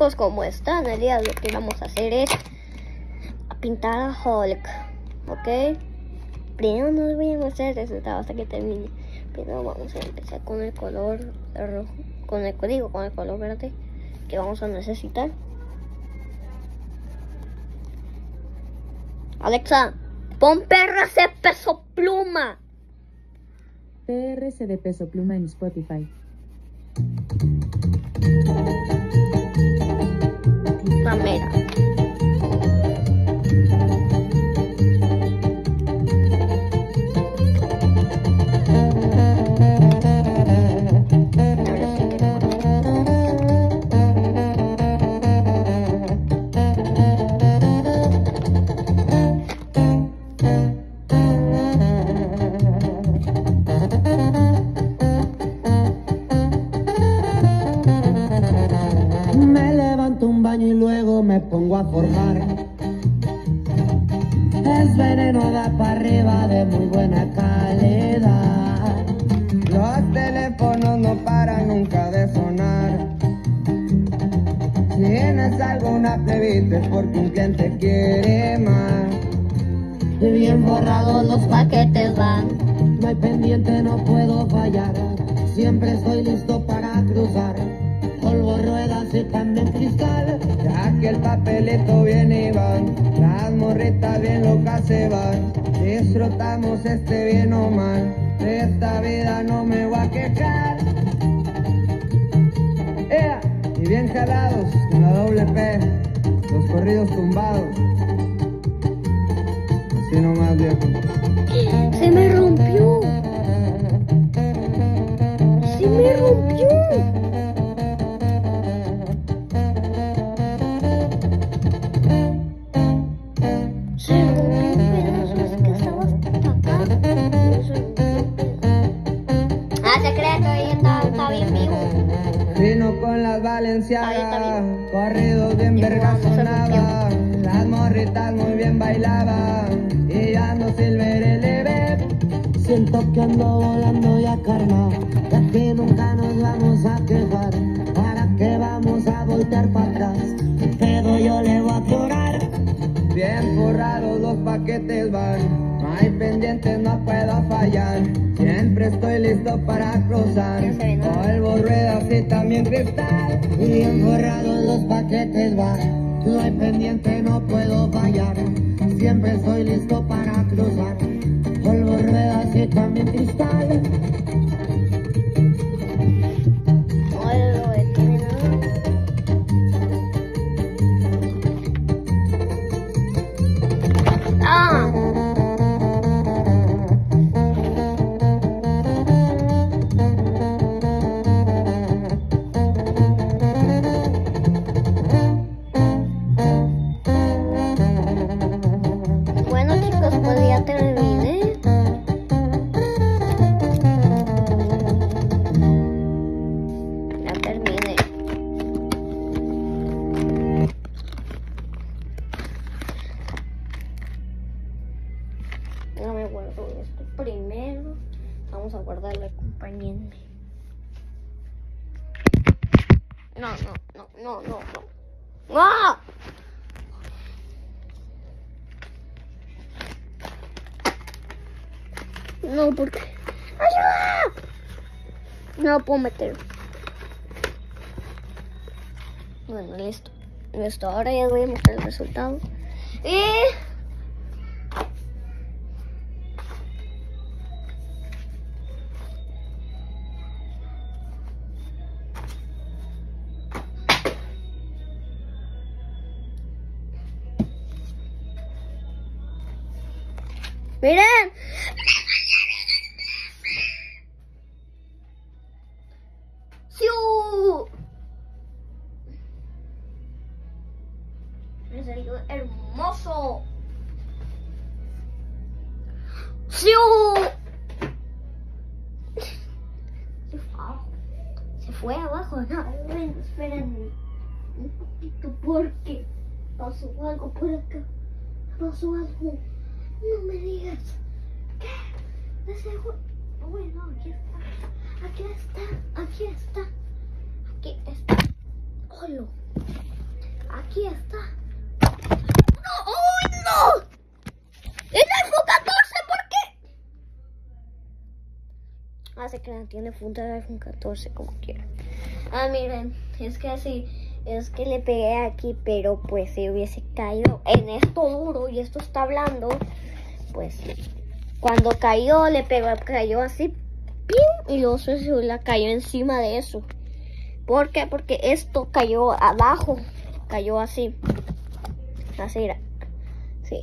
chicos, ¿cómo están? El día lo que vamos a hacer es pintar a Hulk, ¿ok? Primero no voy a mostrar el resultado hasta que termine. Primero vamos a empezar con el color rojo, con el código, con el color verde que vamos a necesitar. Alexa, pon PRC peso pluma. PRC de peso pluma en Spotify. Me pongo a forjar. Es veneno da para arriba de muy buena calidad. Los teléfonos no paran nunca de sonar. Si tienes alguna plebita es porque un cliente quiere más. Y bien borrados los paquetes van. No hay pendiente, no puedo fallar. Siempre estoy listo Papelito viene y van. Las morritas bien locas se van. Disfrutamos este bien o mal. De esta vida no me voy a quejar. ¡Ea! Y bien jalados con la doble P. Los corridos tumbados. Así nomás, viejo. Se me rompió. Con las valencianas, está corridos bien. Al sonaban, las morritas muy bien bailaban, y ya no silver el bebé. Siento que ando volando ya karma, de aquí nunca nos vamos a quejar, para que vamos a voltear para atrás, pero yo le voy a cobrar. Bien forrados los paquetes van, no hay pendientes, no puedo fallar, siempre estoy listo para cruzar, polvo, ruedas y también cristal, y bien forrados los paquetes van, no hay pendiente, no puedo fallar, siempre estoy listo A guardar la compañía en mí. No, no, no, no, no, no. ¡No! No, porque. No puedo meter. Bueno, listo. Listo, ahora ya voy a mostrar el resultado. Y. ¡Miren! ¡Siu! Me salió hermoso. ¡Siu! Se fue abajo. No, esperen un poquito porque pasó algo por acá. Pasó algo. No me digas. ¿Qué? Ese jue- Bueno, aquí está. Aquí está. Aquí está. Aquí está. Hola. Aquí está. ¡No! ¡Uy, no! ¡El iPhone 14! ¿Por qué? Ah, se crean, tiene punta de iPhone 14, como quiera. Ah, miren, es que así, es que le pegué aquí, pero pues si hubiese caído en esto duro y esto está blando, pues cuando cayó, le pegó, cayó así, ¡pim! y luego su celular cayó encima de eso. ¿Por qué? Porque esto cayó abajo, cayó así, así era, sí,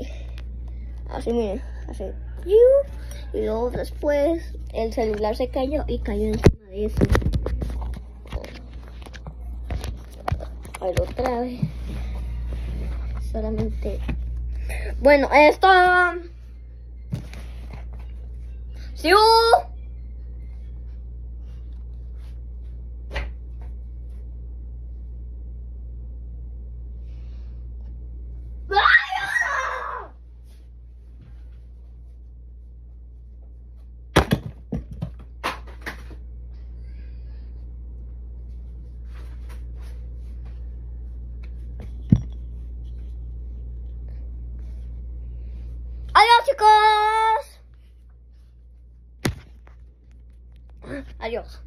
así miren, así, y luego después el celular se cayó y cayó encima de eso. Ver, otra vez. Solamente. Bueno, esto. ¡Sí! ¡Ay! Adiós chicos. Adiós.